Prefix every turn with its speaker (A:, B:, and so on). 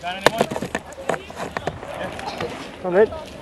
A: Got anyone? Yeah. I'm